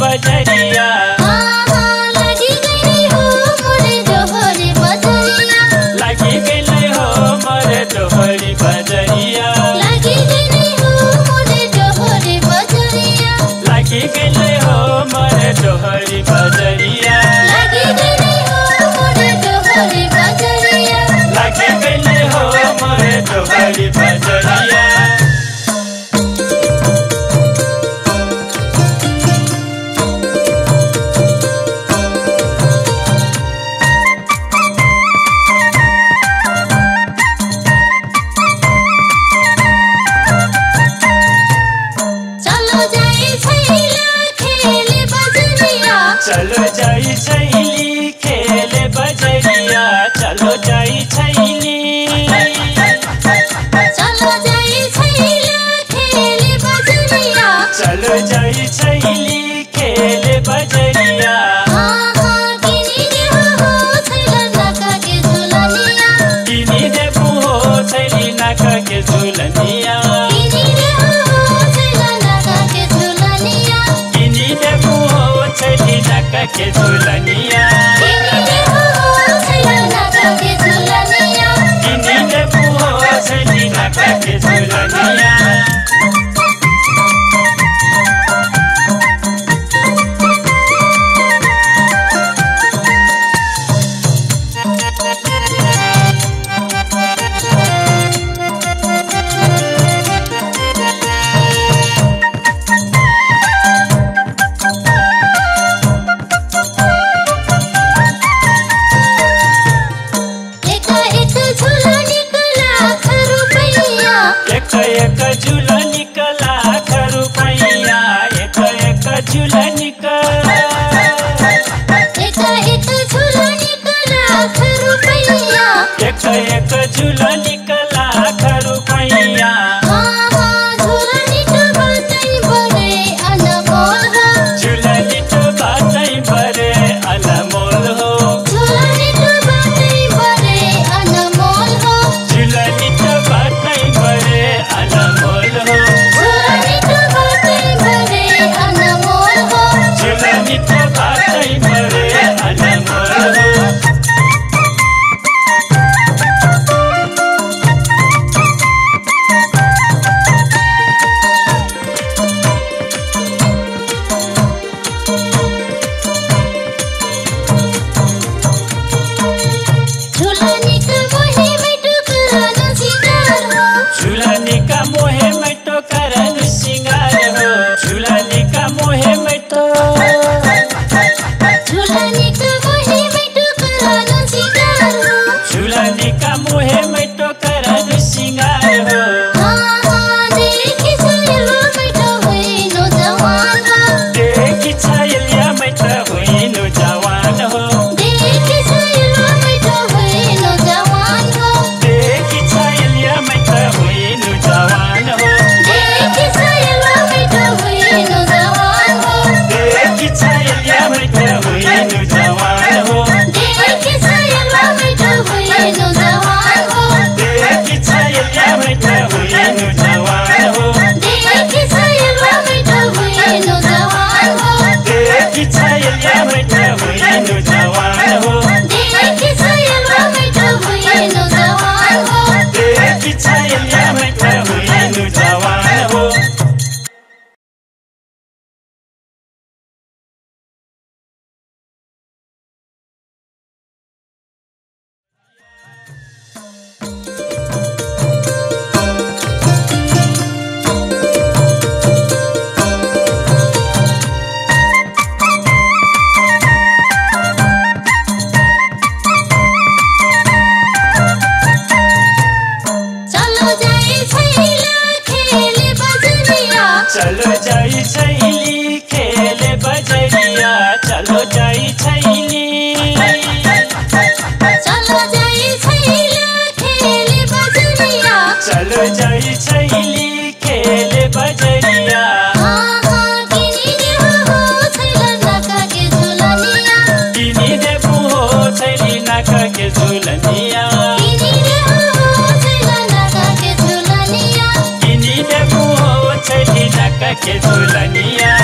bajariya चलो जाई छैली खेले बजरिया चलो जाई छैली। चलो जाई छैली खेले बजरिया चलो जाई छैली खेले बजरिया के झूलनिया के झूलनिया एक झूला निकला करू पैया एक एक झूला निकला। एक एक झूला निकला करू पैया के झुलनिया।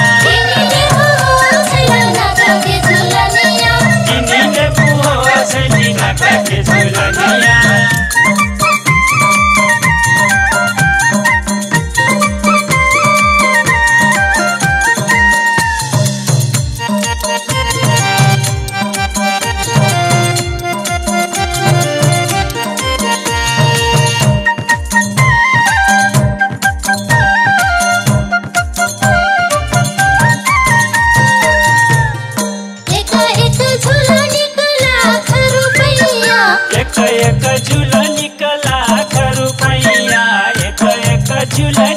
एक झूला